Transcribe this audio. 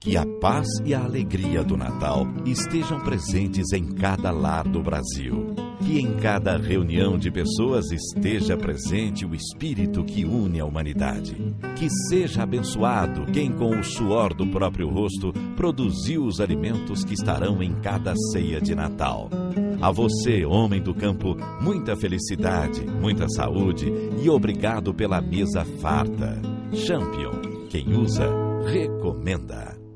Que a paz e a alegria do Natal estejam presentes em cada lar do Brasil. Que em cada reunião de pessoas esteja presente o espírito que une a humanidade. Que seja abençoado quem, com o suor do próprio rosto, produziu os alimentos que estarão em cada ceia de Natal. A você, homem do campo, muita felicidade, muita saúde e obrigado pela mesa farta. Champion, quem usa, recomenda.